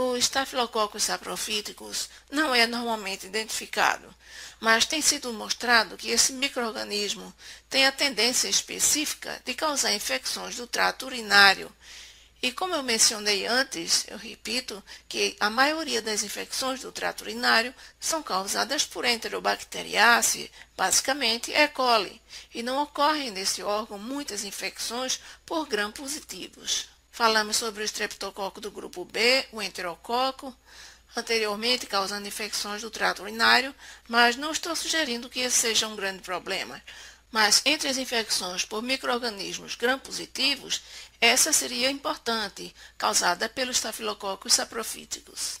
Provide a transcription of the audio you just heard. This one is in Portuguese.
O Staphylococcus saprophyticus não é normalmente identificado, mas tem sido mostrado que esse microorganismo tem a tendência específica de causar infecções do trato urinário. E como eu mencionei antes, eu repito que a maioria das infecções do trato urinário são causadas por Enterobacteriaceae, basicamente E. coli, e não ocorrem nesse órgão muitas infecções por gram-positivos. Falamos sobre o estreptococo do grupo B, o enterococo, anteriormente causando infecções do trato urinário, mas não estou sugerindo que esse seja um grande problema. Mas entre as infecções por micro-organismos gram-positivos, essa seria importante, causada pelos Staphylococcus saprophyticus.